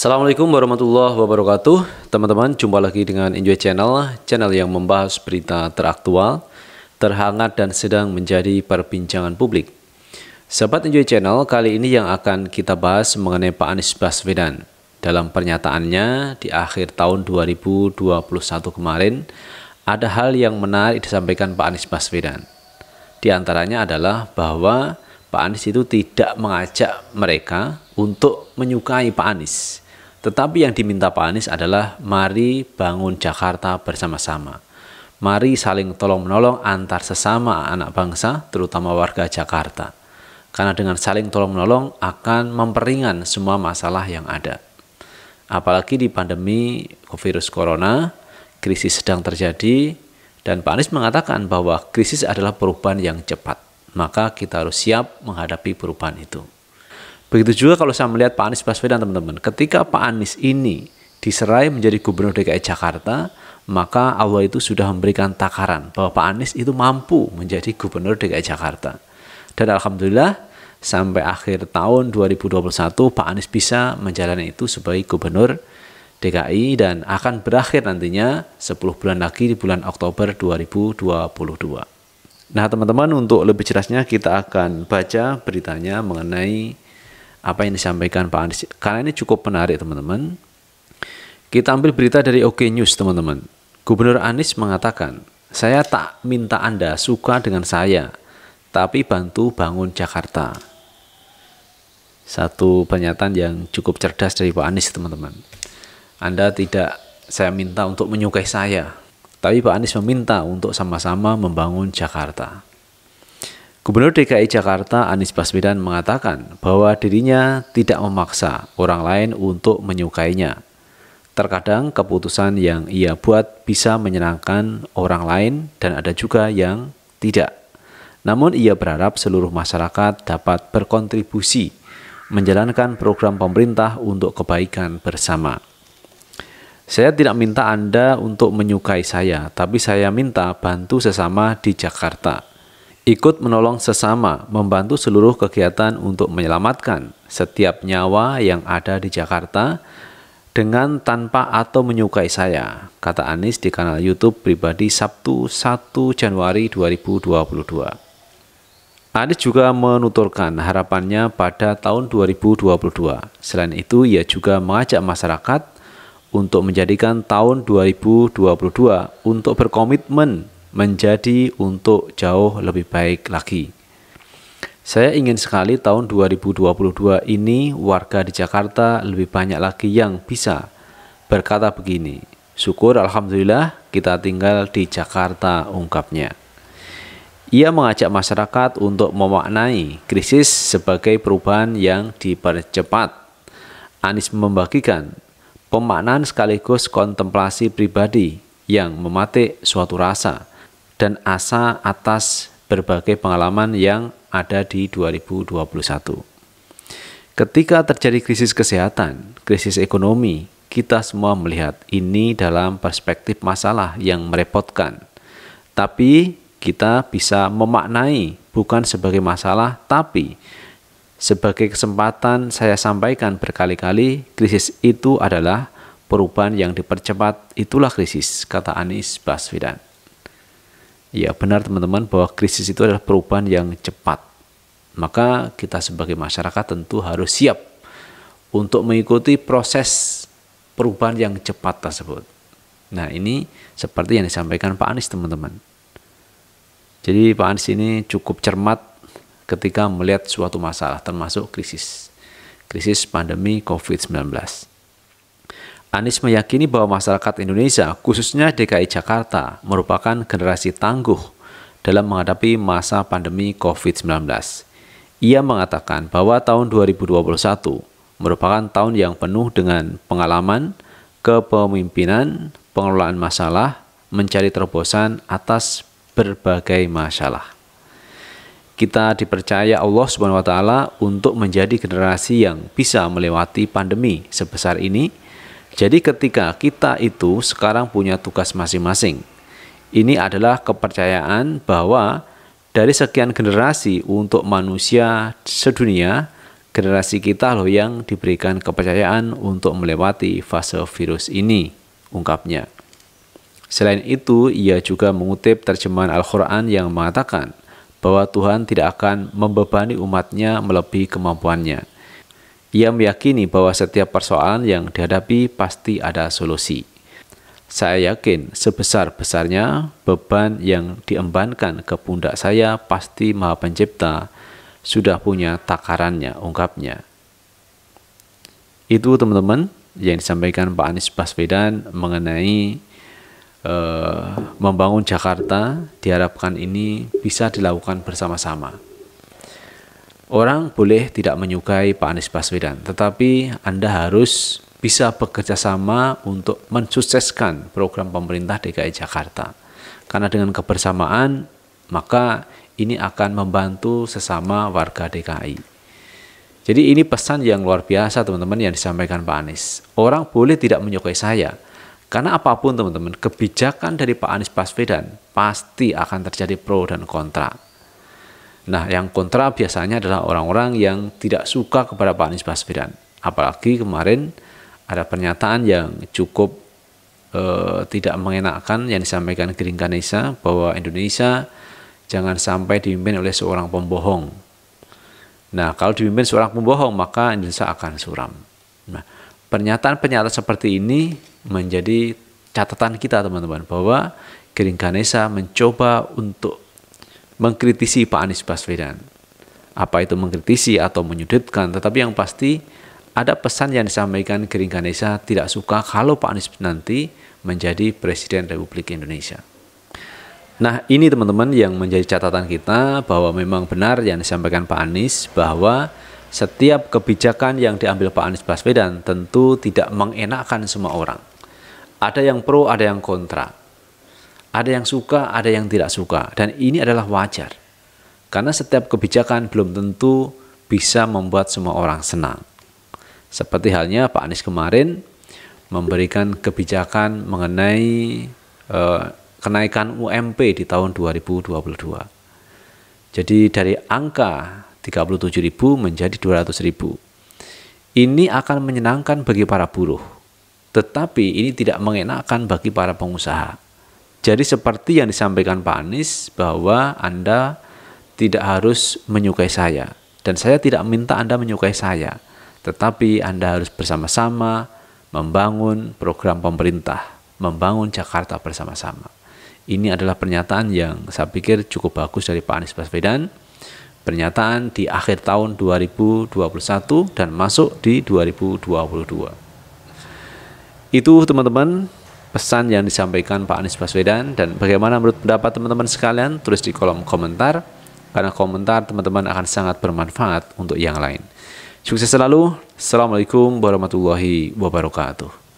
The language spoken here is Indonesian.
Assalamualaikum warahmatullahi wabarakatuh. Teman-teman jumpa lagi dengan Enjoy Channel Channel yang membahas berita teraktual Terhangat dan sedang menjadi perbincangan publik. Sahabat Enjoy Channel kali ini yang akan kita bahas mengenai Pak Anies Baswedan. Dalam pernyataannya di akhir tahun 2021 kemarin Ada hal yang menarik disampaikan Pak Anies Baswedan. Di antaranya adalah bahwa Pak Anies itu tidak mengajak mereka untuk menyukai Pak Anies. Tetapi yang diminta Pak Anies adalah mari bangun Jakarta bersama-sama. Mari saling tolong-menolong antar sesama anak bangsa, terutama warga Jakarta. Karena dengan saling tolong-menolong akan memperingan semua masalah yang ada. Apalagi di pandemi virus corona, krisis sedang terjadi, dan Pak Anies mengatakan bahwa krisis adalah perubahan yang cepat maka kita harus siap menghadapi perubahan itu. Begitu juga kalau saya melihat Pak Anies Baswedan teman-teman, ketika Pak Anies ini diserai menjadi gubernur DKI Jakarta, maka Allah itu sudah memberikan takaran bahwa Pak Anies itu mampu menjadi gubernur DKI Jakarta. Dan Alhamdulillah sampai akhir tahun 2021 Pak Anies bisa menjalani itu sebagai gubernur DKI dan akan berakhir nantinya 10 bulan lagi di bulan Oktober 2022. Nah, teman-teman, untuk lebih jelasnya kita akan baca beritanya mengenai apa yang disampaikan Pak Anies. Karena ini cukup menarik, teman-teman. Kita ambil berita dari OK News, teman-teman. Gubernur Anies mengatakan, "Saya tak minta Anda suka dengan saya, tapi bantu bangun Jakarta." Satu pernyataan yang cukup cerdas dari Pak Anies, teman-teman. Anda tidak saya minta untuk menyukai saya, tapi Pak Anies meminta untuk sama-sama membangun Jakarta. Gubernur DKI Jakarta Anies Baswedan mengatakan bahwa dirinya tidak memaksa orang lain untuk menyukainya. Terkadang keputusan yang ia buat bisa menyenangkan orang lain dan ada juga yang tidak. Namun ia berharap seluruh masyarakat dapat berkontribusi menjalankan program pemerintah untuk kebaikan bersama. Saya tidak minta Anda untuk menyukai saya, tapi saya minta bantu sesama di Jakarta. Ikut menolong sesama, membantu seluruh kegiatan untuk menyelamatkan setiap nyawa yang ada di Jakarta dengan tanpa atau menyukai saya, kata Anies di kanal YouTube pribadi Sabtu 1 Januari 2022. Anies juga menuturkan harapannya pada tahun 2022. Selain itu, ia juga mengajak masyarakat untuk menjadikan tahun 2022 untuk berkomitmen menjadi untuk jauh lebih baik lagi. Saya ingin sekali tahun 2022 ini warga di Jakarta lebih banyak lagi yang bisa berkata begini, syukur Alhamdulillah kita tinggal di Jakarta ungkapnya. Ia mengajak masyarakat untuk memaknai krisis sebagai perubahan yang dipercepat. Anies membagikan pemaknaan sekaligus kontemplasi pribadi yang mematik suatu rasa dan asa atas berbagai pengalaman yang ada di 2021. Ketika terjadi krisis kesehatan, krisis ekonomi, kita semua melihat ini dalam perspektif masalah yang merepotkan. Tapi kita bisa memaknai bukan sebagai masalah, tapi sebagai kesempatan saya sampaikan berkali-kali, krisis itu adalah perubahan yang dipercepat, itulah krisis, kata Anies Baswedan. Ya benar teman-teman bahwa krisis itu adalah perubahan yang cepat. Maka kita sebagai masyarakat tentu harus siap untuk mengikuti proses perubahan yang cepat tersebut. Nah ini seperti yang disampaikan Pak Anies teman-teman. Jadi Pak Anies ini cukup cermat ketika melihat suatu masalah termasuk krisis krisis pandemi COVID-19. Anies meyakini bahwa masyarakat Indonesia, khususnya DKI Jakarta, merupakan generasi tangguh dalam menghadapi masa pandemi COVID-19. Ia mengatakan bahwa tahun 2021 merupakan tahun yang penuh dengan pengalaman, kepemimpinan, pengelolaan masalah, mencari terobosan atas berbagai masalah kita dipercaya Allah taala untuk menjadi generasi yang bisa melewati pandemi sebesar ini. Jadi ketika kita itu sekarang punya tugas masing-masing. Ini adalah kepercayaan bahwa dari sekian generasi untuk manusia sedunia, Generasi kita loh yang diberikan kepercayaan untuk melewati fase virus ini, ungkapnya. Selain itu, ia juga mengutip terjemahan Al-Quran yang mengatakan bahwa Tuhan tidak akan membebani umatnya melebihi kemampuannya. Ia meyakini bahwa setiap persoalan yang dihadapi pasti ada solusi. Saya yakin sebesar-besarnya beban yang diembankan ke pundak saya pasti Maha Pencipta sudah punya takarannya, ungkapnya. Itu teman-teman yang disampaikan Pak Anies Baswedan mengenai uh, membangun Jakarta diharapkan ini bisa dilakukan bersama-sama. Orang boleh tidak menyukai Pak Anies Baswedan, tetapi Anda harus bisa bekerja sama untuk mensukseskan program pemerintah DKI Jakarta. Karena dengan kebersamaan, maka ini akan membantu sesama warga DKI. Jadi ini pesan yang luar biasa teman-teman yang disampaikan Pak Anies. Orang boleh tidak menyukai saya, karena apa pun teman-teman, kebijakan dari Pak Anies Baswedan pasti akan terjadi pro dan kontra. Nah, yang kontra biasanya adalah orang-orang yang tidak suka kepada Pak Anies Baswedan. Apalagi kemarin ada pernyataan yang cukup eh, tidak mengenakan yang disampaikan Giring bahwa Indonesia jangan sampai dipimpin oleh seorang pembohong. Nah, kalau dipimpin seorang pembohong, maka Indonesia akan suram. Nah, pernyataan-pernyataan seperti ini menjadi catatan kita teman-teman bahwa Giring mencoba untuk mengkritisi Pak Anies Baswedan. Apa itu mengkritisi atau menyudutkan, tetapi yang pasti ada pesan yang disampaikan Giring Ganesa tidak suka kalau Pak Anies nanti menjadi Presiden Republik Indonesia. Nah, ini teman-teman yang menjadi catatan kita bahwa memang benar yang disampaikan Pak Anies bahwa setiap kebijakan yang diambil Pak Anies Baswedan tentu tidak mengenakan semua orang. Ada yang pro, ada yang kontra. Ada yang suka, ada yang tidak suka. Dan ini adalah wajar. Karena setiap kebijakan belum tentu bisa membuat semua orang senang. Seperti halnya Pak Anies kemarin memberikan kebijakan mengenai eh, kenaikan UMP di tahun 2022. Jadi dari angka 37.000 menjadi 200.000. Ini akan menyenangkan bagi para buruh, tetapi ini tidak mengenakan bagi para pengusaha. Jadi seperti yang disampaikan Pak Anies bahwa Anda tidak harus menyukai saya dan saya tidak minta Anda menyukai saya, tetapi Anda harus bersama-sama membangun program pemerintah, membangun Jakarta bersama-sama. Ini adalah pernyataan yang saya pikir cukup bagus dari Pak Anies Baswedan. Pernyataan di akhir tahun 2021 dan masuk di 2022. Itu teman-teman pesan yang disampaikan Pak Anies Baswedan dan bagaimana menurut pendapat teman-teman sekalian tulis di kolom komentar karena komentar teman-teman akan sangat bermanfaat untuk yang lain. Sukses selalu. Assalamualaikum warahmatullahi wabarakatuh.